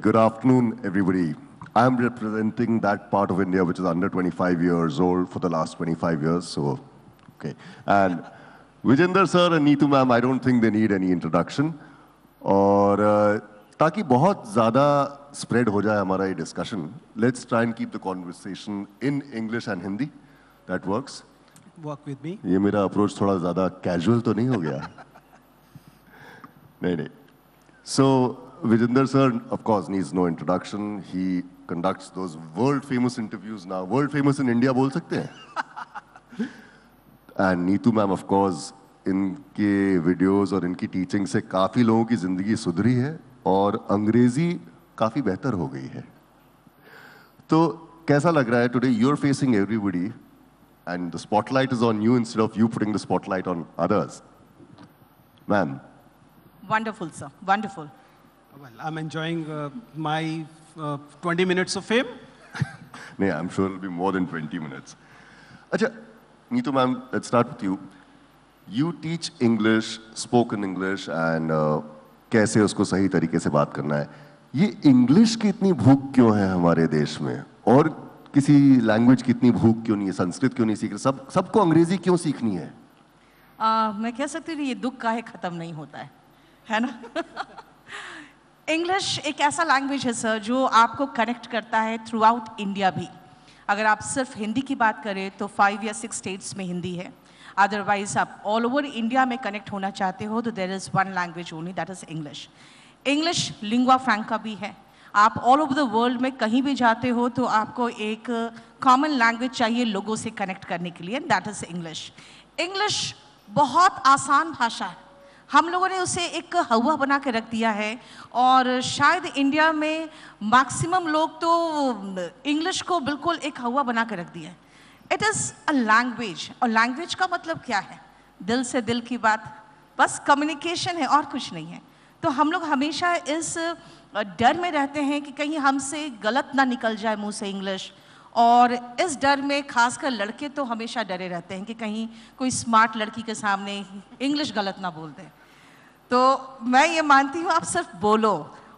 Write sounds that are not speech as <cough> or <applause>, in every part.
Good afternoon, everybody. I'm representing that part of India which is under 25 years old for the last 25 years. So, okay. And Vijender sir and Neetu ma'am, I don't think they need any introduction. और uh, ताकि बहुत ज़्यादा spread हो जाए हमारा ये discussion, let's try and keep the conversation in English and Hindi. That works. Work with me. ये मेरा approach थोड़ा ज़्यादा casual तो नहीं हो गया नहीं नहीं <laughs> So Vijender sir, of course, needs no introduction. He conducts those world famous interviews now. World famous in India बोल सकते हैं <laughs> And Neetu ma'am, of course, इनके वीडियोस और इनकी टीचिंग से काफ़ी लोगों की ज़िंदगी सुधरी है और अंग्रेज़ी काफ़ी बेहतर हो गई है तो कैसा लग रहा है today you are facing everybody and the spotlight is on you instead of you putting the spotlight on others ma'am Wonderful, sir. Wonderful. Well, I'm enjoying uh, my uh, 20 minutes of fame. No, I'm sure it'll be more than 20 minutes. Acha, Neetu ma'am, let's start with you. You teach English, spoken English, and uh, कैसे उसको सही तरीके से बात करना है ये English की इतनी भूख क्यों है हमारे देश में और किसी लैंग्वेज की इतनी भूख क्यों नहीं है संस्कृत क्यों नहीं सीख रहे सब सबको अंग्रेज़ी क्यों सीखनी है आ, मैं कह सकती हूँ ये दुख काहे खत्म नहीं होता है है ना इंग्लिश एक ऐसा लैंग्वेज है सर जो आपको कनेक्ट करता है थ्रू आउट इंडिया भी। अगर आप सिर्फ़ हिंदी की बात करें तो फाइव या सिक्स स्टेट्स में हिंदी है। अदरवाइज़ आप ऑल ओवर इंडिया में कनेक्ट होना चाहते हो तो there is one language only that is English English lingua franca भी है। आप ऑल ओवर द वर्ल्ड में कहीं भी जाते हो तो आपको एक कॉमन लैंग्वेज चाहिए लोगों से कनेक्ट करने के लिए दैट इज़ इंग्लिश इंग्लिश बहुत आसान भाषा है। हम लोगों ने उसे एक हवा बना के रख दिया है और शायद इंडिया में मैक्सिमम लोग तो इंग्लिश को बिल्कुल एक हवा बना के रख दिया है। इट इज़ अ लैंग्वेज और लैंग्वेज का मतलब क्या है? दिल से दिल की बात। बस कम्युनिकेशन है और कुछ नहीं है। तो हम लोग हमेशा इस डर में रहते हैं कि कहीं हमसे गलत ना निकल जाए मुँह से इंग्लिश और इस डर में खासकर लड़के तो हमेशा डरे रहते हैं कि कहीं कोई स्मार्ट लड़की के सामने इंग्लिश गलत ना बोल दे। तो मैं ये मानती हूँ, आप सिर्फ़ बोलो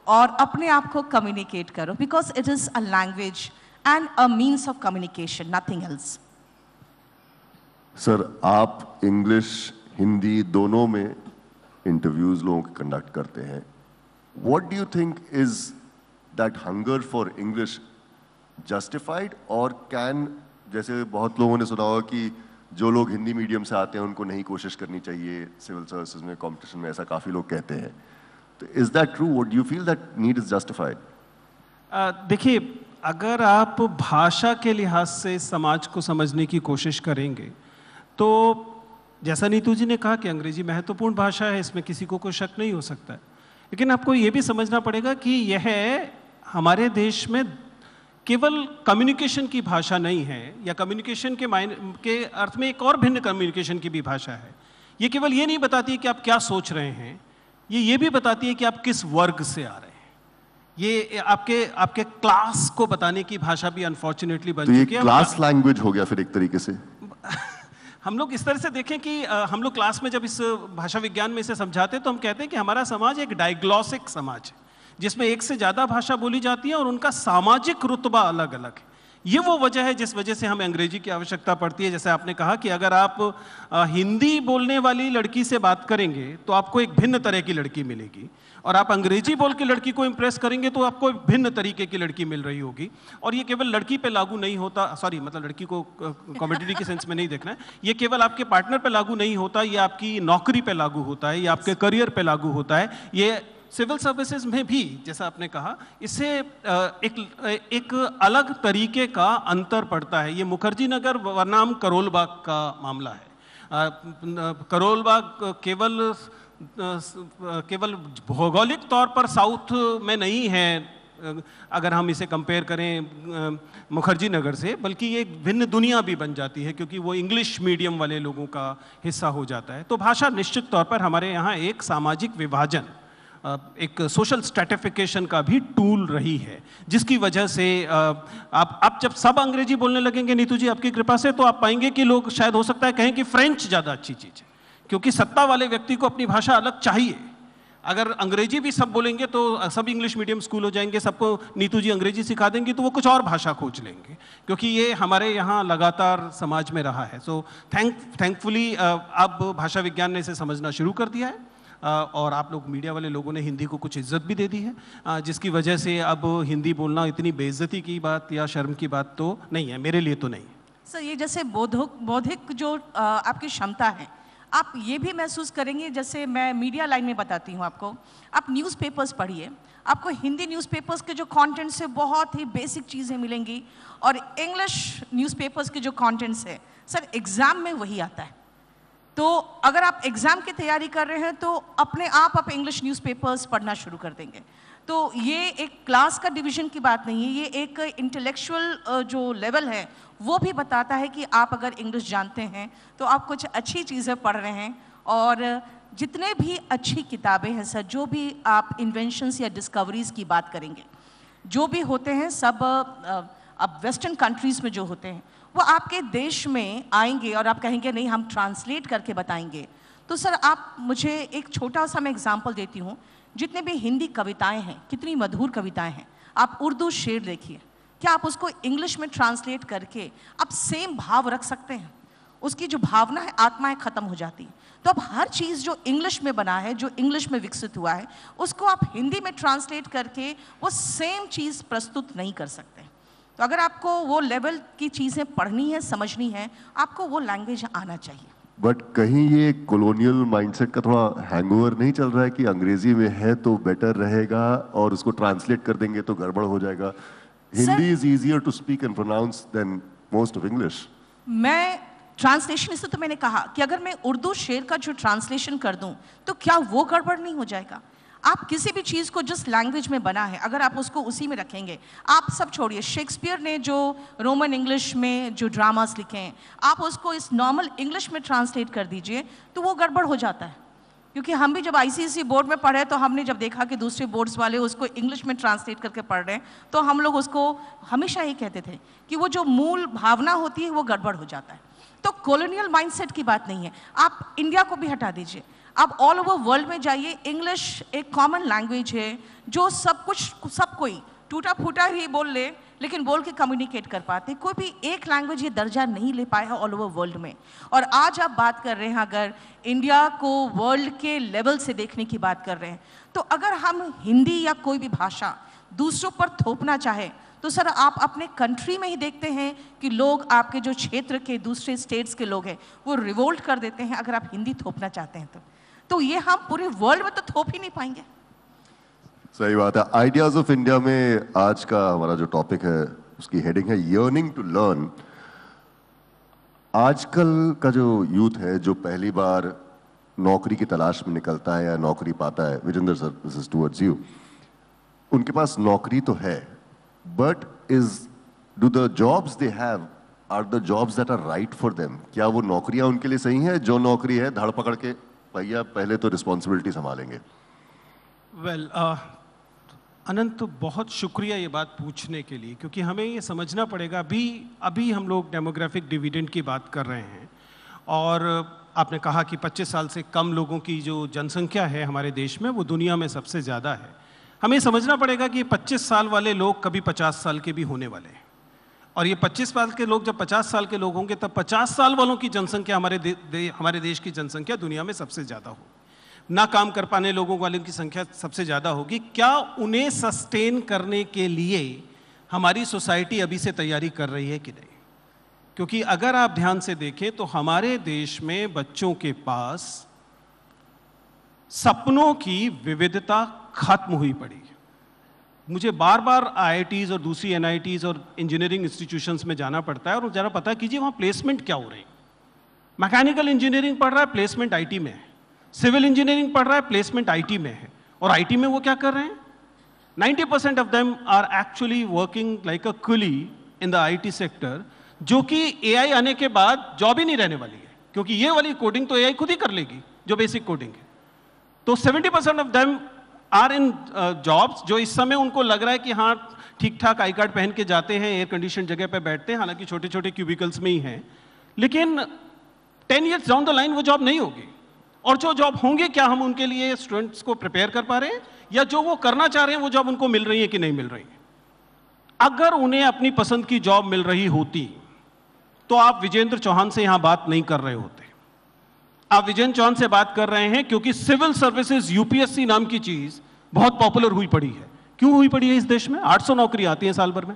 और अपने आप को कम्युनिकेट करो because it is a language and a means of communication nothing else sir आप इंग्लिश हिंदी दोनों में इंटरव्यूज़ लोगों के कंडक्ट करते हैं। What do you think is that hunger for English justified और कैन जैसे बहुत लोगों ने सुना होगा कि जो लोग हिंदी मीडियम से आते हैं, उनको नहीं कोशिश करनी चाहिए सिविल सर्विसेज़ में कंपटीशन में, ऐसा काफ़ी लोग कहते हैं। तो is that true would you feel that need is justified देखिए, अगर आप भाषा के लिहाज से समाज को समझने की कोशिश करेंगे तो जैसा नीतू जी ने कहा कि अंग्रेज़ी महत्वपूर्ण भाषा है, इसमें किसी को कोई शक नहीं हो सकता है। लेकिन आपको ये भी समझना पड़ेगा कि यह हमारे देश में केवल कम्युनिकेशन की भाषा नहीं है या कम्युनिकेशन के मायने के अर्थ में एक और भिन्न कम्युनिकेशन की भी भाषा है। ये केवल ये नहीं बताती कि आप क्या सोच रहे हैं ये ये भी बताती है कि आप किस वर्ग से आ रहे हैं। ये आपके आपके क्लास को बताने की भाषा भी अनफॉर्चुनेटली बन तो चुकी है। क्लास लैंग्वेज हो गया फिर एक तरीके से। <laughs> हम लोग इस तरह से देखें कि हम लोग क्लास में जब इस भाषा विज्ञान में इसे समझाते हैं तो हम कहते हैं कि हमारा समाज एक डायग्लॉसिक समाज है। जिसमें एक से ज़्यादा भाषा बोली जाती है और उनका सामाजिक रुतबा अलग अलग है। ये वो वजह है जिस वजह से हमें अंग्रेज़ी की आवश्यकता पड़ती है। जैसे आपने कहा कि अगर आप हिंदी बोलने वाली लड़की से बात करेंगे तो आपको एक भिन्न तरह की लड़की मिलेगी। और आप अंग्रेज़ी बोल के लड़की को इम्प्रेस करेंगे तो आपको भिन्न तरीके की लड़की मिल रही होगी। और ये केवल लड़की पे लागू नहीं होता सॉरी मतलब लड़की को कॉमेडिटी के सेंस में नहीं देखना है। ये केवल आपके पार्टनर पे लागू नहीं होता, ये आपकी नौकरी पे लागू होता है, ये आपके करियर पे लागू होता है। ये सिविल सर्विसेज़ में भी जैसा आपने कहा इससे एक एक अलग तरीके का अंतर पड़ता है। ये मुखर्जी नगर वरनाम करोल बाग का मामला है। अ, न- करोल बाग केवल केवल भौगोलिक तौर पर साउथ में नहीं है अगर हम इसे कंपेयर करें मुखर्जी नगर से बल्कि ये भिन्न दुनिया भी बन जाती है क्योंकि वो इंग्लिश मीडियम वाले लोगों का हिस्सा हो जाता है। तो भाषा निश्चित तौर पर हमारे यहाँ एक सामाजिक विभाजन एक सोशल स्ट्रेटिफिकेशन का भी टूल रही है, जिसकी वजह से आप आप जब सब अंग्रेज़ी बोलने लगेंगे, नीतू जी, आपकी कृपा से तो आप पाएँगे कि लोग शायद हो सकता है कहें कि फ्रेंच ज़्यादा अच्छी चीज़ है, क्योंकि सत्ता वाले व्यक्ति को अपनी भाषा अलग चाहिए। अगर अंग्रेज़ी भी सब बोलेंगे तो सब इंग्लिश मीडियम स्कूल हो जाएँगे, सबको नीतू जी अंग्रेज़ी सिखा देंगी तो वो कुछ और भाषा खोज लेंगे, क्योंकि ये हमारे यहाँ लगातार समाज में रहा है। सो थैंक थैंकफुली अब भाषा विज्ञान ने इसे समझना शुरू कर दिया है। और आप लोग मीडिया वाले लोगों ने हिंदी को कुछ इज़्ज़त भी दे दी है। जिसकी वजह से अब हिंदी बोलना इतनी बेइज्जती की बात या शर्म की बात तो नहीं है, मेरे लिए तो नहीं। सर, ये जैसे बौद्धिक बौद्धिक जो आपकी क्षमता है, आप ये भी महसूस करेंगे जैसे मैं मीडिया लाइन में बताती हूँ आपको। आप न्यूज़पेपर्स पढ़िए, आपको हिंदी न्यूज़पेपर्स के जो कंटेंट्स है, बहुत ही बेसिक चीज़ें मिलेंगी और इंग्लिश न्यूज़पेपर्स के जो कंटेंट्स है, सर एग्ज़ाम में वही आता है। तो अगर आप एग्ज़ाम की तैयारी कर रहे हैं तो अपने आप आप इंग्लिश न्यूज़पेपर्स पढ़ना शुरू कर देंगे। तो ये एक क्लास का डिवीज़न की बात नहीं है, ये एक इंटेलेक्चुअल जो लेवल है, वो भी बताता है कि आप अगर इंग्लिश जानते हैं तो आप कुछ अच्छी चीज़ें पढ़ रहे हैं और जितने भी अच्छी किताबें हैं सर, जो भी आप इन्वेंशंस या डिस्कवरीज की बात करेंगे, जो भी होते हैं सब अब वेस्टर्न कंट्रीज़ में जो होते हैं वो आपके देश में आएँगे और आप कहेंगे, नहीं, हम ट्रांसलेट करके बताएँगे. तो सर, आप मुझे एक छोटा सा मैं एग्ज़ाम्पल देती हूँ। जितने भी हिंदी कविताएँ हैं, कितनी मधुर कविताएँ हैं, आप उर्दू शेर देखिए। क्या आप उसको इंग्लिश में ट्रांसलेट करके आप सेम भाव रख सकते हैं? उसकी जो भावना है, आत्माएँ खत्म हो जाती तो अब हर चीज़ जो इंग्लिश में बना है, जो इंग्लिश में विकसित हुआ है, उसको आप हिंदी में ट्रांसलेट करके वो सेम चीज़ प्रस्तुत नहीं कर सकते। तो अगर आपको वो लेवल की चीज़ें पढ़नी है समझनी है आपको वो लैंग्वेज आना चाहिए। बट कहीं ये कॉलोनियल माइंडसेट का थोड़ा हैंगओवर नहीं चल रहा है कि अंग्रेज़ी में है तो बेटर रहेगा और उसको ट्रांसलेट कर देंगे तो गड़बड़ हो जाएगा? Hindi is easier to speak and pronounce than most of English मैं ट्रांसलेशन इससे तो मैंने कहा कि अगर मैं उर्दू शेर का जो ट्रांसलेशन कर दूँ तो क्या वो गड़बड़ नहीं हो जाएगा? आप किसी भी चीज़ को जिस लैंग्वेज में बना है, अगर आप उसको उसी में रखेंगे, आप सब छोड़िए। शेक्सपियर ने जो रोमन इंग्लिश में जो ड्रामास लिखे हैं, आप उसको इस नॉर्मल इंग्लिश में ट्रांसलेट कर दीजिए तो वो गड़बड़ हो जाता है। क्योंकि हम भी जब आईसीएसई बोर्ड में पढ़े तो हमने जब देखा कि दूसरे बोर्ड्स वाले उसको इंग्लिश में ट्रांसलेट करके पढ़ रहे हैं तो हम लोग उसको हमेशा ही कहते थे कि वो जो मूल भावना होती है, वो गड़बड़ हो जाता है। तो कॉलोनियल माइंडसेट की बात नहीं है। आप इंडिया को भी हटा दीजिए। आप ऑल ओवर वर्ल्ड में जाइए इंग्लिश एक कॉमन लैंग्वेज है, जो सब कुछ, सब कोई टूटा फूटा ही बोल ले, लेकिन बोल के कम्युनिकेट कर पाते कोई भी एक लैंग्वेज ये दर्जा नहीं ले पाया है ऑल ओवर वर्ल्ड में। और आज आप बात कर रहे हैं, अगर इंडिया को वर्ल्ड के लेवल से देखने की बात कर रहे हैं तो अगर हम हिंदी या कोई भी भाषा दूसरों पर थोपना चाहे तो सर आप अपने कंट्री में ही देखते हैं कि लोग आपके जो क्षेत्र के, दूसरे स्टेट्स के लोग हैं, वो रिवोल्ट कर देते हैं, अगर आप हिंदी थोपना चाहते हैं तो। तो ये हम पूरे वर्ल्ड में तो थोप ही नहीं पाएँगे। सही बात है। आइडियाज़ ऑफ़ इंडिया में आज का हमारा जो टॉपिक है, उसकी हेडिंग है यर्निंग टू लर्न आजकल का जो यूथ है, जो पहली बार नौकरी की तलाश में निकलता है या नौकरी पाता है, Vijendra sir this is towards you उनके पास नौकरी तो है but is do the jobs they have are the jobs that are right for them क्या वो नौकरियाँ उनके लिए सही है? जो नौकरी है, धड़ पकड़ के भैया पहले तो रिस्पॉन्सिबिलिटी संभालेंगे। वेल uh, अनंत बहुत शुक्रिया ये बात पूछने के लिए क्योंकि हमें ये समझना पड़ेगा। अभी अभी हम लोग डेमोग्राफिक डिविडेंड की बात कर रहे हैं और आपने कहा कि 25 साल से कम लोगों की जो जनसंख्या है हमारे देश में वो दुनिया में सबसे ज़्यादा है। हमें समझना पड़ेगा कि 25 साल वाले लोग कभी 50 साल के भी होने वाले हैं। और ये 25 साल के लोग जब 50 साल के लोग होंगे तब 50 साल वालों की जनसंख्या हमारे दे, दे, हमारे देश की जनसंख्या दुनिया में सबसे ज़्यादा हो। ना काम कर पाने लोगों वालों की संख्या सबसे ज़्यादा होगी। क्या उन्हें सस्टेन करने के लिए हमारी सोसाइटी अभी से तैयारी कर रही है कि नहीं? क्योंकि अगर आप ध्यान से देखें तो हमारे देश में बच्चों के पास सपनों की विविधता खत्म हुई पड़ी। मुझे बार बार आई और दूसरी एन और इंजीनियरिंग इंस्टीट्यूशंस में जाना पड़ता है और ज़रा पता कीजिए वहाँ प्लेसमेंट क्या हो रही है। मैकेनिकल इंजीनियरिंग पढ़ रहा है प्लेसमेंट आईटी में है। सिविल इंजीनियरिंग पढ़ रहा है प्लेसमेंट आईटी में है। और आईटी में वो क्या कर रहे हैं? 90% percent of them are actually working like a coolie in the IT sector जो कि एआई आने के बाद जॉब ही नहीं रहने वाली है, क्योंकि ये वाली कोडिंग तो एआई खुद ही कर लेगी, जो बेसिक कोडिंग है। तो 70 percent of them are in jobs जो इस समय उनको लग रहा है कि हाँ ठीक ठाक आई कार्ड पहन के जाते हैं, एयर कंडीशन जगह पे बैठते हैं, हालाँकि छोटे छोटे क्यूबिकल्स में ही हैं। लेकिन ten years down the line वो जॉब नहीं होगी। और जो जॉब होंगे, क्या हम उनके लिए स्टूडेंट्स को प्रिपेयर कर पा रहे हैं? या जो वो करना चाह रहे हैं, वो जॉब उनको मिल रही है कि नहीं मिल रही है? अगर उन्हें अपनी पसंद की जॉब मिल रही होती तो आप विजेंद्र चौहान से यहाँ बात नहीं कर रहे होते। आप विजेंद्र चौहान से बात कर रहे हैं क्योंकि सिविल सर्विसेज़ यूपीएससी नाम की चीज़ बहुत पॉपुलर हुई पड़ी है। क्यों हुई पड़ी है इस देश में? 800 नौकरी आती हैं साल भर में।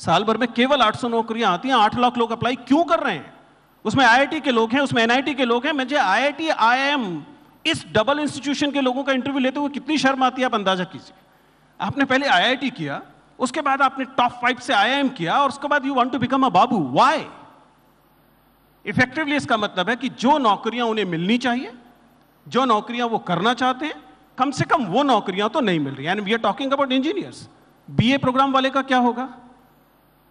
साल भर में केवल 800 नौकरियाँ आती हैं 8 लाख लोग अप्लाई क्यों कर रहे हैं? उसमें आईआईटी के लोग हैं, उसमें एनआईटी के लोग हैं। मुझे आईआईटी आईआईएम इस डबल इंस्टीट्यूशन के लोगों का इंटरव्यू लेते हुए कितनी शर्म आती है, आप अंदाज़ा कीजिए। आपने पहले आईआईटी किया, उसके बाद आपने टॉप फाइव से आईआईएम किया और उसके बाद you want to become a babu why effectively इसका मतलब है कि जो नौकरियाँ उन्हें मिलनी चाहिए, जो नौकरियाँ वो करना चाहते हैं, कम से कम वो नौकरियाँ तो नहीं मिल रही। And we are talking about engineers BA program वाले का क्या होगा?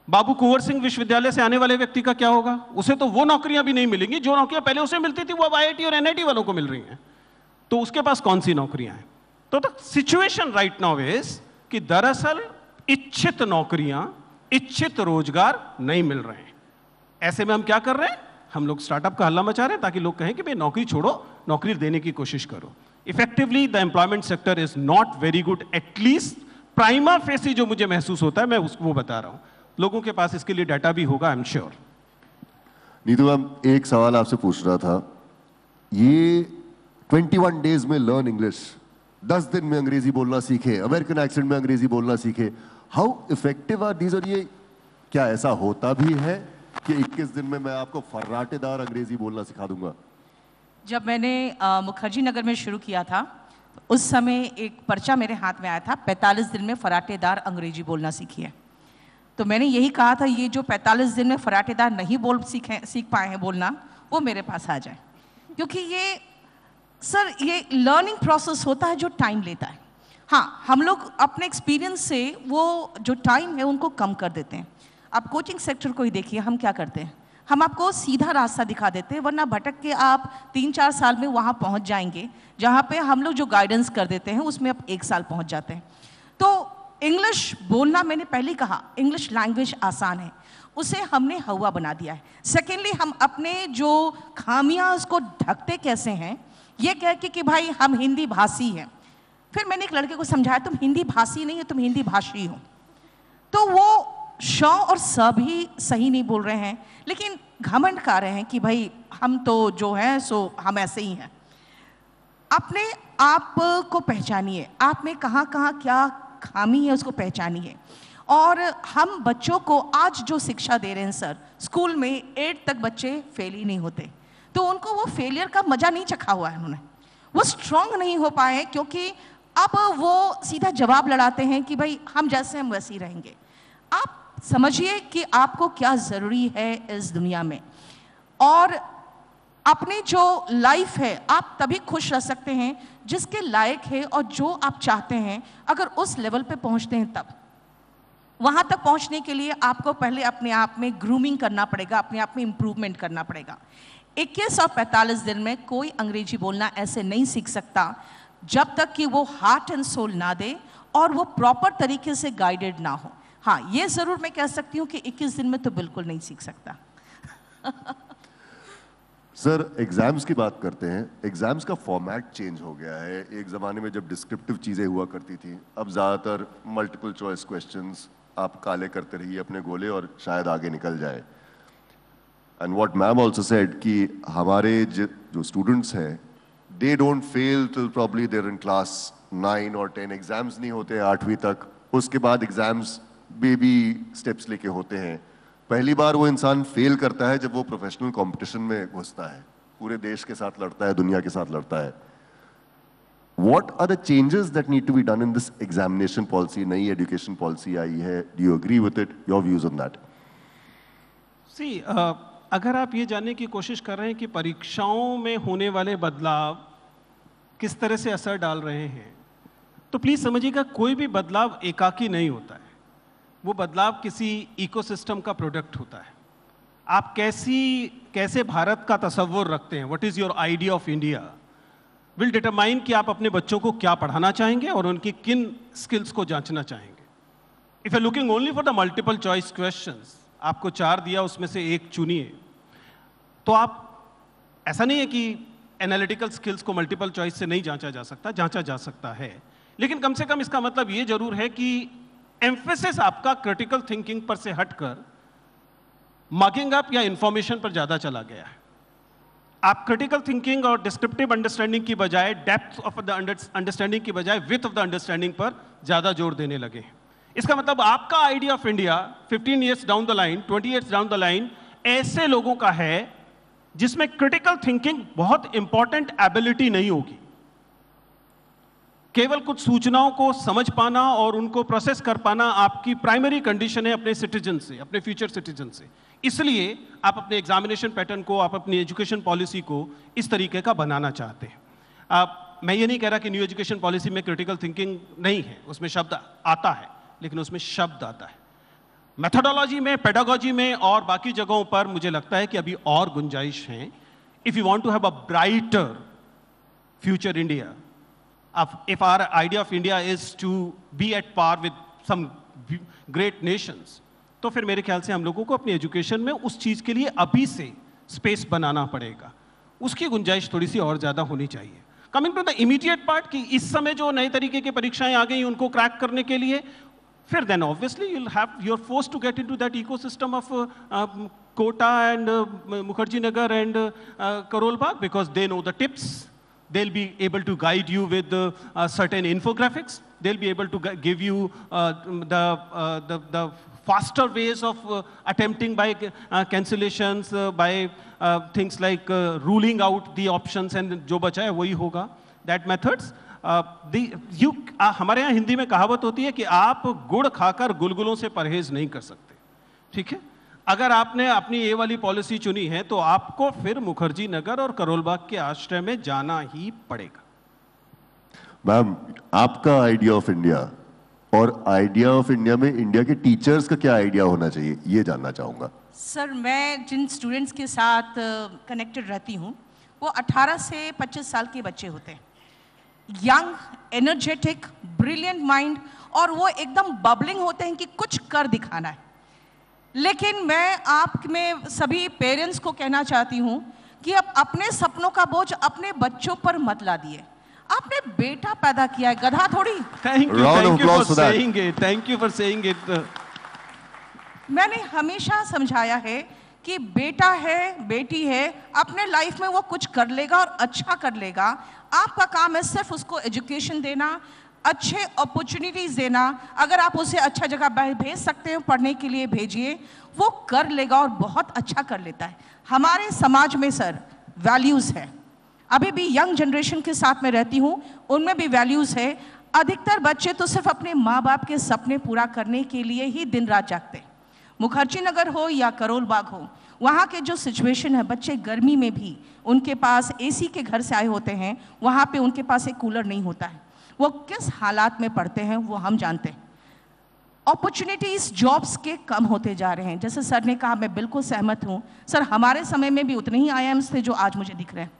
बाबू कुंवर सिंह विश्वविद्यालय से आने वाले व्यक्ति का क्या होगा? उसे तो वो नौकरियाँ भी नहीं मिलेंगी। जो नौकरियाँ पहले उसे मिलती थी, वो अब आईआईटी और एनआईटी वालों को मिल रही हैं। तो उसके पास कौन सी नौकरियाँ हैं? तो सिचुएशन राइट नाउ कि दरअसल इच्छित नौकरियाँ, इच्छित रोज़गार नहीं मिल रहे हैं। ऐसे में हम क्या कर रहे हैं? हम लोग स्टार्टअप का हल्ला मचा रहे हैं ताकि लोग कहें कि भाई नौकरी छोड़ो, नौकरी देने की कोशिश करो। Effectively the employment sector is not very good at least prima facie जो मुझे महसूस होता है, मैं उसको वो बता रहा हूँ। लोगों के पास इसके लिए डाटा भी होगा I am sure Neetu ma'am, एक सवाल आपसे पूछ रहा था। ये 21 डेज़ में लर्न इंग्लिश 10 दिन में अंग्रेज़ी बोलना सीखे अमेरिकन एक्सेंट में अंग्रेज़ी बोलना सीखे हाउ इफ़ेक्टिव आर दीज और ये क्या ऐसा होता भी है? कि 21 दिन में मैं आपको फर्राटेदार अंग्रेज़ी बोलना सिखा दूँगा। जब मैंने मुखर्जी नगर में शुरू किया था उस समय एक पर्चा मेरे हाथ में आया था 45 दिन में फराटेदार अंग्रेज़ी बोलना सीखिए तो मैंने यही कहा था, ये जो 45 दिन में फराटेदार नहीं बोल सीखे, सीख पाए हैं बोलना, वो मेरे पास आ जाए। क्योंकि ये, सर, ये लर्निंग प्रोसेस होता है जो टाइम लेता है। हाँ हम लोग अपने एक्सपीरियंस से वो जो टाइम है उनको कम कर देते हैं। आप कोचिंग सेक्टर को ही देखिए, हम क्या करते हैं? हम आपको सीधा रास्ता दिखा देते हैं, वरना भटक के आप तीन चार साल में वहाँ पहुँच जाएँगे, जहाँ पे हम लोग जो गाइडेंस कर देते हैं, उसमें आप एक साल पहुँच जाते हैं। तो इंग्लिश बोलना मैंने पहले कहा इंग्लिश लैंग्वेज आसान है। उसे हमने हवा बना दिया है। सेकेंडली हम अपने जो खामियाँ उसको ढकते कैसे हैं, ये कह के कि भाई, हम हिंदी भाषी हैं। फिर मैंने एक लड़के को समझाया, तुम हिंदी भाषी नहीं हो, तुम हिंदी भाषी हो। तो वो श और स भी सही नहीं बोल रहे हैं, लेकिन घमंड कर रहे हैं कि भाई, हम तो जो हैं, सो हम ऐसे ही हैं। अपने आप को पहचानिए। आप में कहाँ कहाँ क्या खामी है, उसको पहचानिए। और हम बच्चों को आज जो शिक्षा दे रहे हैं, सर, स्कूल में एट तक बच्चे फेल ही नहीं होते। तो उनको वो फेलियर का मज़ा नहीं चखा हुआ है उन्होंने। वो स्ट्रांग नहीं हो पाए क्योंकि अब वो सीधा जवाब लड़ाते हैं कि भाई, हम जैसे हम वैसे ही रहेंगे। आप समझिए कि आपको क्या ज़रूरी है इस दुनिया में। और अपनी जो लाइफ है, आप तभी खुश रह सकते हैं जिसके लायक है और जो आप चाहते हैं, अगर उस लेवल पे पहुँचते हैं तब। वहाँ तक पहुँचने के लिए आपको पहले अपने आप में ग्रूमिंग करना पड़ेगा, अपने आप में इंप्रूवमेंट करना पड़ेगा। 21 और 45 दिन में कोई अंग्रेज़ी बोलना ऐसे नहीं सीख सकता जब तक कि वो हार्ट एंड सोल ना दे और वो प्रॉपर तरीके से गाइडेड ना हो। हाँ ये ज़रूर मैं कह सकती हूँ कि 21 दिन में तो बिल्कुल नहीं सीख सकता। सर एग्ज़ाम्स की बात करते हैं। एग्ज़ाम्स का फॉर्मेट चेंज हो गया है। एक ज़माने में जब डिस्क्रिप्टिव चीज़ें हुआ करती थी, अब ज़्यादातर मल्टीपल चॉइस क्वेश्चंस आप काले करते रहिए अपने गोले और शायद आगे निकल जाए। And what ma'am also said कि हमारे जो स्टूडेंट्स हैं they don't fail till probably there in class nine और टेन एग्ज़ाम्स नहीं होते आठवीं तक। उसके बाद एग्ज़ाम्स बेबी स्टेप्स लेके होते हैं पहली बार वो इंसान फेल करता है जब वो प्रोफेशनल कंपटीशन में घुसता है पूरे देश के साथ लड़ता है, दुनिया के साथ लड़ता है What are the changes that need to be done in this examination policy? नई education policy आई है. Do you agree with it? Your views on that? सी अगर आप ये जानने की कोशिश कर रहे हैं कि परीक्षाओं में होने वाले बदलाव किस तरह से असर डाल रहे हैं तो प्लीज़ समझिएगा कोई भी बदलाव एकाकी नहीं होता है वो बदलाव किसी इकोसिस्टम का प्रोडक्ट होता है। आप कैसी, कैसे भारत का तस्वुर रखते हैं? What is your idea of India will determine कि आप अपने बच्चों को क्या पढ़ाना चाहेंगे और उनकी किन स्किल्स को जांचना चाहेंगे। If you looking only for the multiple choice questions आपको चार दिया, उसमें से एक चुनिए। तो आप, ऐसा नहीं है कि एनालिटिकल स्किल्स को मल्टीपल चॉइस से नहीं जांचा जा सकता, जांचा जा सकता है। लेकिन कम से कम इसका मतलब ये ज़रूर है कि एम्फेसिस आपका क्रिटिकल थिंकिंग पर से हटकर मार्किंग अप या इंफॉर्मेशन पर ज़्यादा चला गया है। आप क्रिटिकल थिंकिंग और डिस्क्रिप्टिव अंडरस्टैंडिंग की बजाय डेप्थ ऑफ़ द अंडरस्टैंडिंग की बजाय विथ ऑफ़ द अंडरस्टैंडिंग पर ज़्यादा ज़ोर देने लगे इसका मतलब आपका idea of India 15 years down the line 20 years down the line ऐसे लोगों का है, जिसमें क्रिटिकल थिंकिंग बहुत इंपॉर्टेंट एबिलिटी नहीं होगी। केवल कुछ सूचनाओं को समझ पाना और उनको प्रोसेस कर पाना आपकी प्राइमरी कंडीशन है अपने सिटीजन से, अपने फ्यूचर सिटीजन से। इसलिए आप अपने एग्जामिनेशन पैटर्न को, आप अपनी एजुकेशन पॉलिसी को इस तरीके का बनाना चाहते हैं। आप, मैं ये नहीं कह रहा कि न्यू एजुकेशन पॉलिसी में क्रिटिकल थिंकिंग नहीं है, उसमें शब्द आता है, लेकिन उसमें शब्द आता है। मैथडोलॉजी में पेडागोजी में और बाकी जगहों पर मुझे लगता है कि अभी और गुंजाइश है। If you want to have a brighter future India if our idea of India is to be at par with some great nations, तो फिर मेरे ख्याल से हम लोगों को अपनी एजुकेशन में उस चीज़ के लिए अभी से स्पेस बनाना पड़ेगा। उसकी गुंजाइश थोड़ी सी और ज़्यादा होनी चाहिए। Coming to the immediate part कि इस समय जो नए तरीके की परीक्षाएँ आ गई उनको क्रैक करने के लिए फिर then obviously you'll have your force to get into that ecosystem of Kota and Mukherjee Nagar and Karol Bagh because they know the tips they'll be able to guide you with uh, uh, certain infographics. They'll be able to give you uh, the, the, the, faster ways of attempting by cancellations, by things like ruling out the options and जो बचा है वही होगा. That methods. you, हमारे यहाँ हिंदी में कहावत होती है कि आप गुड़ खाकर गुलगुलों से परहेज नहीं कर सकते ठीक है अगर आपने अपनी ये वाली पॉलिसी चुनी है तो आपको फिर मुखर्जी नगर और करोलबाग के आश्रय में जाना ही पड़ेगा। मैम आपका आइडिया ऑफ़ इंडिया और आइडिया ऑफ़ इंडिया में इंडिया के टीचर्स का क्या आइडिया होना चाहिए ये जानना चाहूँगा। सर मैं जिन स्टूडेंट्स के साथ कनेक्टेड रहती हूँ वो 18 से 25 साल के बच्चे होते हैं। यंग एनर्जेटिक ब्रिलियंट माइंड और वो एकदम बबलिंग होते हैं कि कुछ कर दिखाना है। लेकिन मैं आप में सभी पेरेंट्स को कहना चाहती हूँ कि अब अपने सपनों का बोझ अपने बच्चों पर मत ला दिए आपने बेटा पैदा किया है गधा थोड़ी। Thank you thank you for saying it thank you for saying it मैंने हमेशा समझाया है कि बेटा है बेटी है अपने लाइफ में वो कुछ कर लेगा और अच्छा कर लेगा। आपका काम है सिर्फ़ उसको एजुकेशन देना अच्छे अपॉर्चुनिटीज़ देना, अगर आप उसे अच्छा जगह भेज सकते हैं, पढ़ने के लिए भेजिए, वो कर लेगा और बहुत अच्छा कर लेता है। हमारे समाज में सर वैल्यूज़ है। अभी भी यंग जनरेशन के साथ में रहती हूँ, उनमें भी वैल्यूज़ है। अधिकतर बच्चे तो सिर्फ़ अपने माँ बाप के सपने पूरा करने के लिए ही दिन रात जागते मुखर्जी नगर हो या करोल बाग हो, वहाँ के जो सिचुएशन है, बच्चे गर्मी में भी उनके पास एसी के घर से आए होते हैं, वहाँ पे उनके पास एक कूलर नहीं होता है। वो किस हालात में पढ़ते हैं वो हम जानते हैं। अपॉर्चुनिटीज़ जॉब्स के कम होते जा रहे हैं। जैसे सर ने कहा, मैं बिल्कुल सहमत हूँ। सर, हमारे समय में भी उतने ही आई थे जो आज मुझे दिख रहे हैं।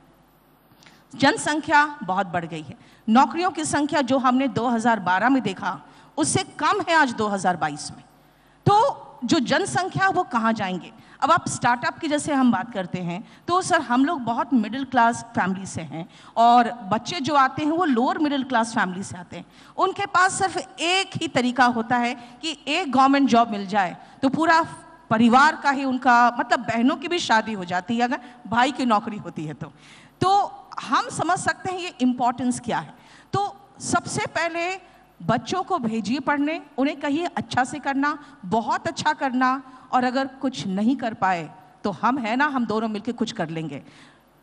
जनसंख्या बहुत बढ़ गई है। नौकरियों की संख्या जो हमने 2012 में देखा, उससे कम है आज 2022 में। तो जो जनसंख्या वो कहाँ जाएँगे? अब आप स्टार्टअप की जैसे हम बात करते हैं तो सर हम लोग बहुत मिडिल क्लास फैमिली से हैं और बच्चे जो आते हैं वो लोअर मिडिल क्लास फैमिली से आते हैं। उनके पास सिर्फ़ एक ही तरीका होता है कि एक गवर्नमेंट जॉब मिल जाए तो पूरा परिवार का ही उनका मतलब बहनों की भी शादी हो जाती है, अगर भाई की नौकरी होती है तो। तो हम समझ सकते हैं ये इम्पोर्टेंस क्या है। तो सबसे पहले बच्चों को भेजिए पढ़ने, उन्हें कहिए अच्छा से करना, बहुत अच्छा करना और अगर कुछ नहीं कर पाए तो हम हैं ना, हम दोनों मिलकर कुछ कर लेंगे।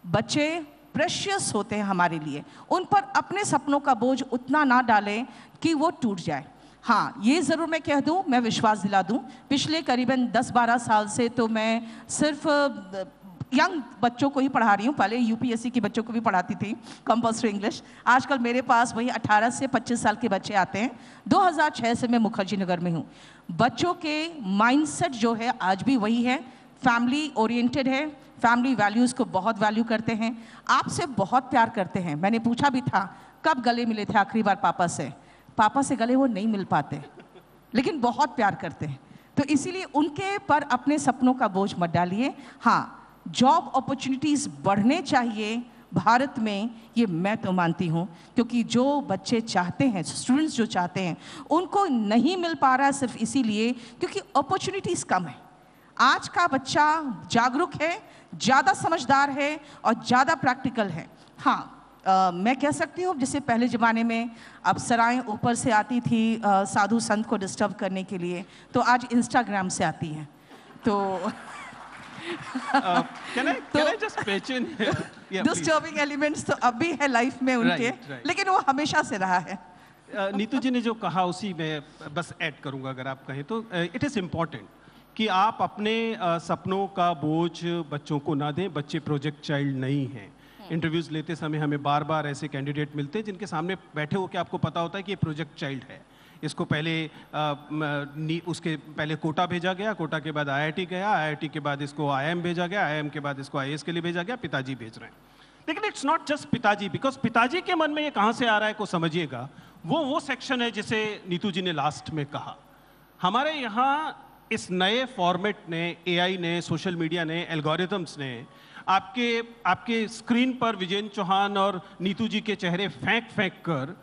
बच्चे प्रेशियस होते हैं हमारे लिए। उन पर अपने सपनों का बोझ उतना ना डालें कि वो टूट जाए। हाँ ये ज़रूर मैं कह दूँ, मैं विश्वास दिला दूँ, पिछले करीबन 10-12 साल से तो मैं सिर्फ़ यंग बच्चों को ही पढ़ा रही हूँ। पहले यूपीएससी के बच्चों को भी पढ़ाती थी कंपल्सरी इंग्लिश आजकल मेरे पास वही 18 से 25 साल के बच्चे आते हैं। 2006 से मैं मुखर्जी नगर में हूँ। बच्चों के माइंडसेट जो है, आज भी वही है। फैमिली ओरिएंटेड है। फैमिली वैल्यूज़ को बहुत वैल्यू करते हैं। आपसे बहुत प्यार करते हैं। मैंने पूछा भी था, कब गले मिले थे आखिरी बार पापा से? पापा से गले वो नहीं मिल पाते, लेकिन बहुत प्यार करते हैं। तो इसीलिए उनके पर अपने सपनों का बोझ मत डालिए। हाँ जॉब अपॉर्चुनिटीज़ बढ़ने चाहिए भारत में ये मैं तो मानती हूँ क्योंकि जो बच्चे चाहते हैं स्टूडेंट्स जो चाहते हैं उनको नहीं मिल पा रहा सिर्फ़ इसीलिए क्योंकि अपॉर्चुनिटीज़ कम है। आज का बच्चा जागरूक है ज़्यादा समझदार है और ज़्यादा प्रैक्टिकल है। हाँ आ, मैं कह सकती हूँ जैसे पहले ज़माने में अप्सराएँ ऊपर से आती थी साधु संत को डिस्टर्ब करने के लिए तो आज इंस्टाग्राम से आती हैं। तो Uh, can I can I just pitch in here? <laughs> Yeah, please. Disturbing elements तो अब भी है लाइफ में उनके Right, right. लेकिन वो हमेशा से रहा है अ, नीतू जी ने जो कहा उसी में बस ऐड करूँगा अगर आप कहें तो इट इज़ इंपॉर्टेंट कि आप अपने अ, सपनों का बोझ बच्चों को ना दें बच्चे प्रोजेक्ट चाइल्ड नहीं हैं इंटरव्यूज़ लेते समय हमें बार बार ऐसे कैंडिडेट मिलते हैं जिनके सामने बैठे होकर आपको पता होता है कि ये प्रोजेक्ट चाइल्ड है इसको पहले नी- उसके पहले कोटा भेजा गया, कोटा के बाद आईआईटी गया आईआईटी के बाद इसको आईएम भेजा गया आईएम के बाद इसको आईएएस के लिए भेजा गया, पिताजी भेज रहे हैं। लेकिन इट्स नॉट जस्ट पिताजी बिकॉज़ पिताजी के मन में ये कहाँ से आ रहा है को समझिएगा? वो वो सेक्शन है जिसे नीतू जी ने लास्ट में कहा। हमारे यहाँ इस नए फॉर्मेट ने एआई ने सोशल मीडिया ने एल्गोरिथम्स ने, आपके आपके स्क्रीन पर विजेंद्र चौहान और नीतू जी के चेहरे फेंक फेंक कर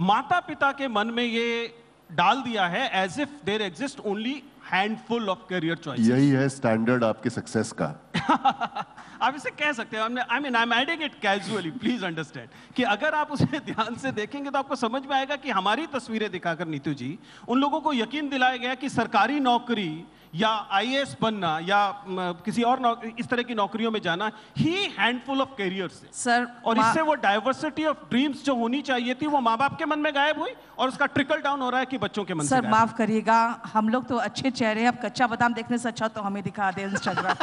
माता पिता के मन में ये डाल दिया है as if there exist only handful of career choice यही है स्टैंडर्ड आपके सक्सेस का। <laughs> आप इसे कह सकते हैं I mean I am adding it casually please understand कि अगर आप उसे <laughs> ध्यान से देखेंगे तो आपको समझ में आएगा कि हमारी तस्वीरें दिखाकर नीतू जी उन लोगों को यकीन दिलाया गया कि सरकारी नौकरी या आईएएस बनना या किसी और इस तरह की नौकरियों में जाना ही हैंडफुल ऑफ़ करियर से सर और इससे वो डाइवर्सिटी ऑफ़ ड्रीम्स जो होनी चाहिए थी वो माँ बाप के मन में गायब हुई और उसका ट्रिकल डाउन हो रहा है कि बच्चों के मन सर माफ़ करिएगा हम लोग तो अच्छे चेहरे हैं अब कच्चा बादाम देखने से अच्छा तो हमें दिखा दे इंस्टाग्राम? <laughs>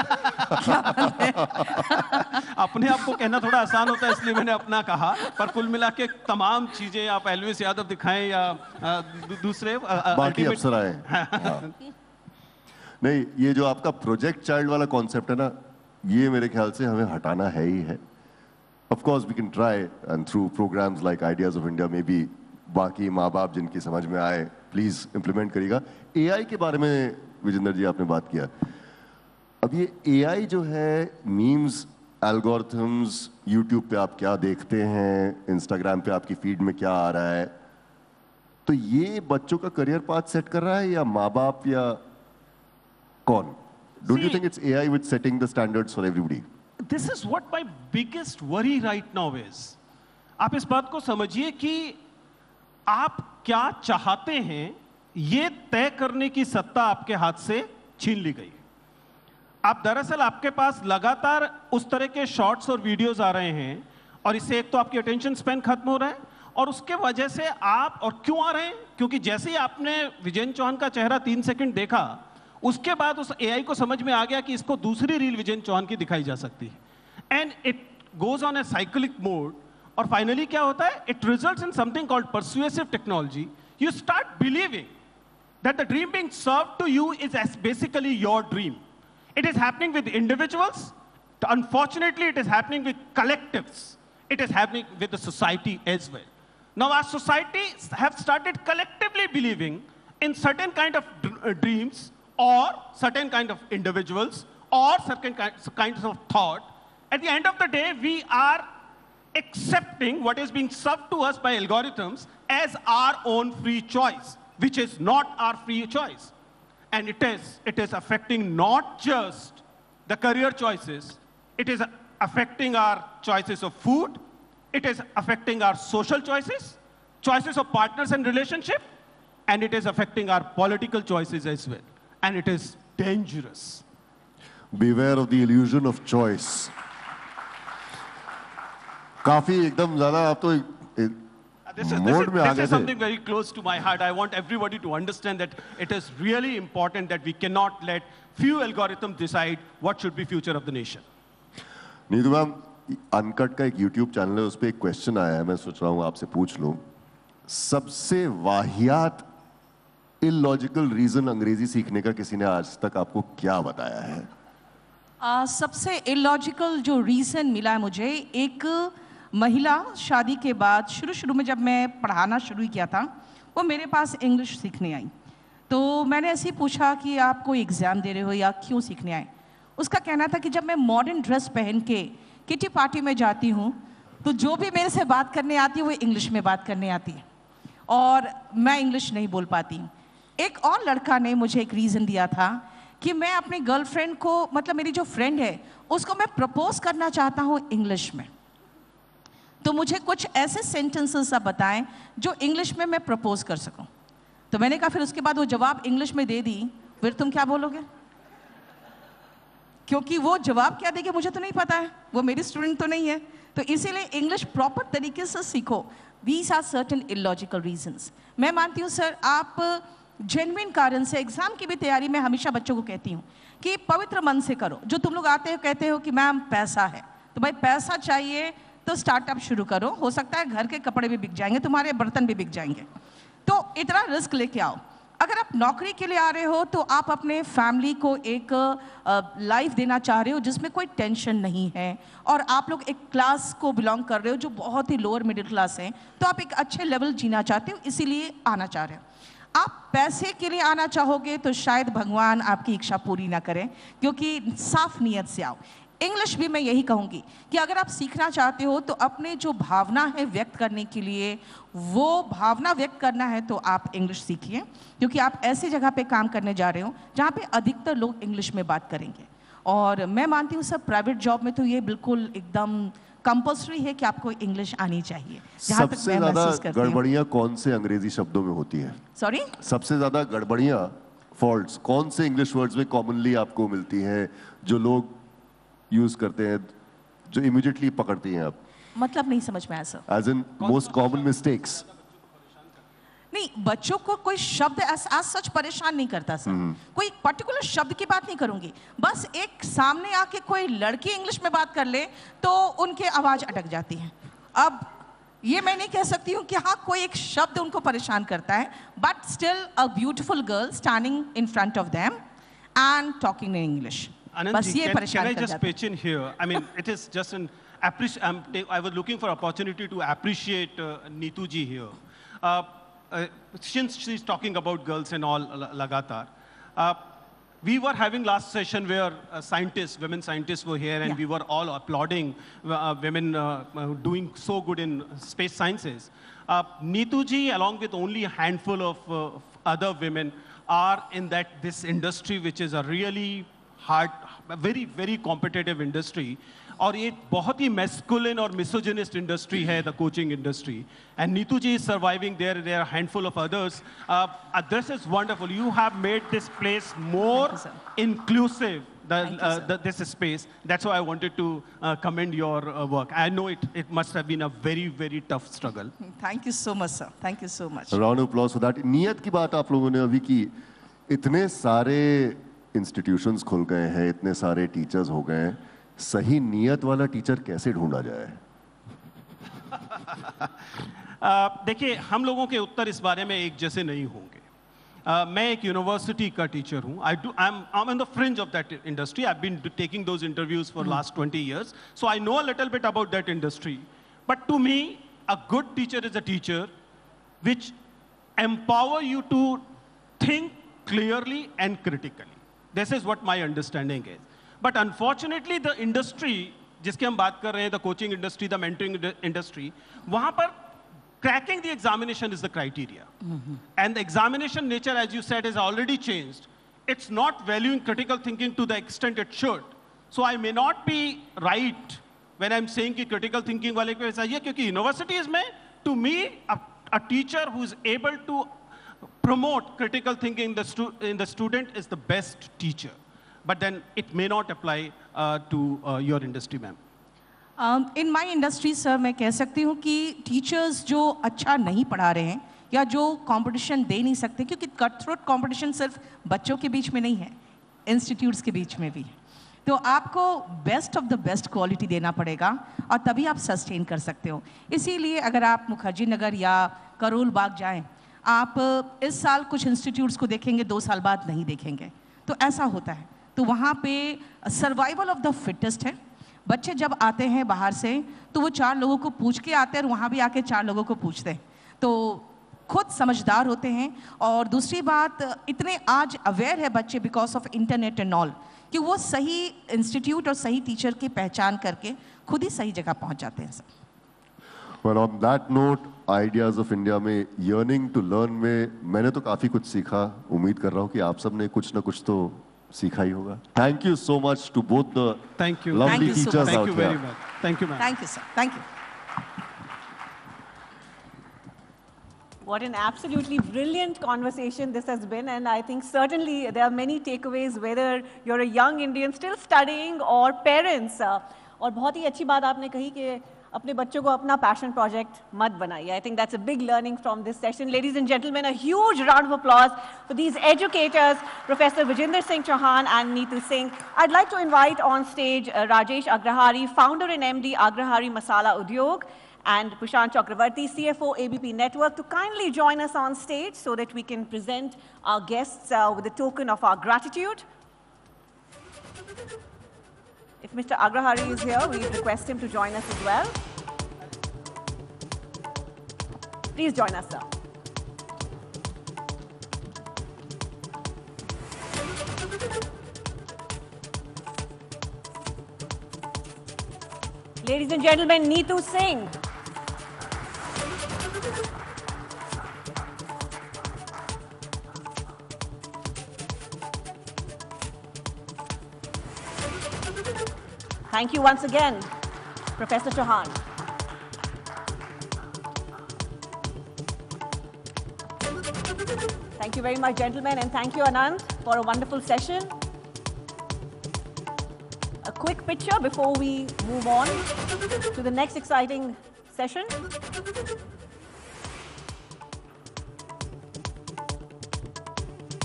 अपने आप को कहना थोड़ा आसान होता है इसलिए मैंने अपना कहा पर कुल मिला के तमाम चीज़ें आप एलविस यादव दिखाएँ या दूसरे बाकी अफसर आए <laughs> हाँ। नहीं, ये जो आपका प्रोजेक्ट चाइल्ड वाला कॉन्सेप्ट है ना, ये मेरे ख्याल से हमें हटाना है ही है। Of course we can try and through programs like ideas of India में भी बाकी माँ बाप जिनकी समझ में आए प्लीज़ इम्प्लीमेंट करिएगा। एआई के बारे में विजेंद्र जी, आपने बात किया। अब ये एआई जो है मीम्स एल्गोरिथम्स यूट्यूब पे आप क्या देखते हैं इंस्टाग्राम पे आपकी फ़ीड में क्या आ रहा है तो ये बच्चों का करियर पाथ सेट कर रहा है या माँ बाप या don't you See- think it's AI with setting the standards for everybody this is what my biggest worry right now is आप इस बात को समझिए कि आप क्या चाहते हैं ये तय करने की सत्ता आपके हाथ से छीन ली गई है। आप दरअसल आपके पास लगातार उस तरह के शॉर्ट्स और वीडियोस आ रहे हैं और इससे एक तो आपकी अटेंशन स्पेन खत्म हो रहा है और उसके वजह से आप और क्यों आ रहे हैं? क्योंकि जैसे ही आपने विजेंद्र चौहान का चेहरा तीन सेकंड देखा उसके बाद उस एआई को समझ में आ गया कि इसको दूसरी रील विजेंद्र चौहान की दिखाई जा सकती है and it goes on a cyclic mode और फाइनली क्या होता है it result in something called persuasive technology you start believing that the dream being served to you is as basically your dream. It is happening with individuals. Unfortunately, it is happening with collectives. It is happening with the society as well. Now, our society have started collectively believing in certain kind of uh, dreams or certain kind of individuals or certain kinds of thought. At the end of the day, we are accepting what is being served to us by algorithms as our own free choice, which is not our free choice. And it is, it is affecting not just the career choices, it is affecting our choices of food, it is affecting our social choices, choices of partners and relationship, and it is affecting our political choices as well And it is dangerous. beware of the illusion of choice काफी एकदम ज्यादा आप तो एक- Uh, This is, this, mode is, में आ this गए is थे something very close to my heart. I want everybody to understand that it is really important that we cannot let few algorithms decide what should be future of the nation. Neetu ma'am uncut का एक YouTube channel है उस पर एक question आया है मैं सोच रहा हूँ आपसे पूछ लूँ सबसे वाहियात इलॉजिकल रीजन अंग्रेज़ी सीखने का किसी ने आज तक आपको क्या बताया है? आ, सबसे इलॉजिकल जो रीज़न मिला है मुझे एक महिला शादी के बाद शुरू शुरू में जब मैं पढ़ाना शुरू किया था वो मेरे पास इंग्लिश सीखने आई। तो मैंने ऐसे ही पूछा कि आप कोई एग्ज़ाम दे रहे हो या क्यों सीखने आए? उसका कहना था कि जब मैं मॉडर्न ड्रेस पहन के किटी पार्टी में जाती हूँ तो जो भी मेरे से बात करने आती है वो इंग्लिश में बात करने आती है। और मैं इंग्लिश नहीं बोल पाती एक और लड़का ने मुझे एक रीज़न दिया था कि मैं अपनी गर्लफ्रेंड को मतलब मेरी जो फ्रेंड है, उसको मैं प्रपोज करना चाहता हूँ इंग्लिश में। तो मुझे कुछ ऐसे सेंटेंसेस आप बताएँ जो इंग्लिश में मैं प्रपोज कर सकूँ। तो मैंने कहा, फिर उसके बाद वो जवाब इंग्लिश में दे दी। फिर तुम क्या बोलोगे? क्योंकि वो जवाब क्या देगी मुझे तो नहीं पता है। वो मेरी स्टूडेंट तो नहीं है। तो इसीलिए इंग्लिश प्रॉपर तरीके से सीखो। These are certain illogical reasons मैं मानती हूँ सर आप जेनविन कारण से एग्ज़ाम की भी तैयारी में हमेशा बच्चों को कहती हूँ कि पवित्र मन से करो। जो तुम लोग आते हो, कहते हो कि मैम पैसा है तो भाई पैसा चाहिए तो स्टार्टअप शुरू करो। हो सकता है घर के कपड़े भी बिक जाएँगे, तुम्हारे बर्तन भी बिक जाएँगे। तो इतना रिस्क लेके आओ। अगर आप नौकरी के लिए आ रहे हो तो आप अपने फैमिली को एक लाइफ देना चाह रहे हो, जिसमें कोई टेंशन नहीं है, और आप लोग एक क्लास को बिलोंग कर रहे हो, जो बहुत ही लोअर मिडिल क्लास है तो आप एक अच्छे लेवल जीना चाहते हो, इसीलिए आना चाह रहे हो। आप पैसे के लिए आना चाहोगे तो शायद भगवान आपकी इच्छा पूरी ना करें, क्योंकि साफ़ नीयत से आओ। इंग्लिश भी मैं यही कहूँगी कि अगर आप सीखना चाहते हो तो अपने जो भावना है व्यक्त करने के लिए, वो भावना व्यक्त करना है तो आप इंग्लिश सीखिए, क्योंकि आप ऐसे जगह पे काम करने जा रहे हो, जहाँ पे अधिकतर लोग इंग्लिश में बात करेंगे। और मैं मानती हूँ, सब प्राइवेट जॉब में तो ये बिल्कुल एकदम कंपल्सरी है कि आपको इंग्लिश आनी चाहिए। सबसे ज़्यादा गड़बड़ियाँ कौन से अंग्रेज़ी शब्दों में होती है? सॉरी सबसे ज़्यादा गड़बड़ियाँ फॉल्ट कौन से इंग्लिश वर्ड्स में कॉमनली आपको मिलती है जो लोग यूज़ करते हैं जो इमीडिएटली पकड़ती हैं आप? मतलब नहीं समझ में आया sir as in most common mistakes नहीं बच्चों को कोई शब्द आज सच परेशान नहीं करता सर कोई पर्टिकुलर शब्द की बात नहीं करूँगी। बस एक सामने आके कोई लड़की इंग्लिश में बात कर ले तो उनके आवाज़ अटक जाती है। अब ये मैं नहीं कह सकती हूँ कि हाँ कोई एक शब्द उनको परेशान करता है but still a beautiful girl standing in front of them and talking in English बस ये can, can I just pitch in here? I mean, it is just an appreci- I'm I was looking for opportunity to appreciate uh, Neetu ji here. Uh, since she's talking about girls and all la- lagatar, uh, we were having last session where uh, scientists, women scientists were here and Yeah. we were all applauding uh, women uh, uh, doing so good in space sciences. Uh, Neetu ji, along with only a handful of uh, other women, are in that this industry, which is a really hard, very very competitive industry. और ये बहुत ही masculine और misogynist industry है the coaching industry and Neetu ji is surviving there there handful of others this is wonderful you have made this place more Thank you, sir. inclusive the, Thank you, uh, sir. the, this space. That's why i wanted to uh, commend your uh, work. I know it, it must have been a very very tough struggle. Thank you so much sir thank you so much round applause for that नियत की बात आप लोगों ने अभी की इतने सारे इंस्टीट्यूशंस खुल गए हैं इतने सारे टीचर्स हो गए हैं सही नियत वाला टीचर कैसे ढूंढा जाए? <laughs> देखिए हम लोगों के उत्तर इस बारे में एक जैसे नहीं होंगे। Uh, मैं एक यूनिवर्सिटी का टीचर हूँ। I do I am I am in the fringe of that industry I been taking those interviews for last twenty years so I know a little bit about that industry but to me a good teacher is a teacher which empower you to think clearly and critically. This is what my understanding is. But unfortunately the industry जिसकी हम बात कर रहे हैं the coaching industry the mentoring industry वहाँ पर cracking the examination is the criteria and the examination nature as you set is already change it's not valuing critical thinking to the extend it should so I may not be right when I am saying कि critical thinking वाले को ऐसा है क्योंकि universities में to me a teacher who is able to promote critical thinking in the student is the best teacher But then it may not apply uh, to uh, your industry, ma'am. In my industry sir मैं कह सकती हूँ कि teachers जो अच्छा नहीं पढ़ा रहे हैं या जो कंपटीशन दे नहीं सकते क्योंकि कट थ्रोट कॉम्पिटिशन सिर्फ़ बच्चों के बीच में नहीं है इंस्टीट्यूट्स के बीच में भी है। तो आपको best of the best quality देना पड़ेगा और तभी आप सस्टेन कर सकते हो। इसीलिए अगर आप मुखर्जी नगर या करोल बाग जाएँ आप इस साल कुछ इंस्टीट्यूट्स को देखेंगे दो साल बाद नहीं देखेंगे। तो ऐसा होता है। तो वहाँ पे सर्वाइवल ऑफ़ द फिटेस्ट है। बच्चे जब आते हैं बाहर से तो वो चार लोगों को पूछ के आते हैं और वहाँ भी आके चार लोगों को पूछते हैं। तो खुद समझदार होते हैं और दूसरी बात इतने आज अवेयर है बच्चे because of internet and all कि वो सही इंस्टीट्यूट और सही टीचर की पहचान करके खुद ही सही जगह पहुँच जाते हैं sir Well, on that note, Ideas of India में yearning to learn में मैंने तो काफ़ी कुछ सीखा। उम्मीद कर रहा हूँ कि आप सबने कुछ ना कुछ तो सीखा ही होगा thank you so much to both the. Thank out you very here. much. Thank you, ma'am. Thank you sir thank you What an absolutely brilliant conversation this has been, and I think certainly there are many takeaways, whether you're a young Indian still studying or parents. uh, और बहुत ही अच्छी बात आपने कही कि अपने बच्चों को अपना passion project मत बनाइए. I think that's a big learning from this session. Ladies and gentlemen, a huge round of applause for these educators, Professor Vijinder Singh Chauhan and Neetu Singh. I'd like to invite on stage uh, Rajesh Agrahari, founder and MD Agrahari Masala Udyog, and Pushan Chakravarti, CFO ABP Network, to kindly join us on stage so that we can present our guests uh, with a token of our gratitude. If Mr. Agrahari is here, we request him to join us as well. Please join us, sir. Ladies and gentlemen, Neetu Singh. Thank you once again, Professor Chauhan. Thank you very much, gentlemen, and thank you, Anand, for a wonderful session. A quick picture before we move on to the next exciting session.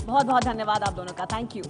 बहुत बहुत धन्यवाद आप दोनों का thank you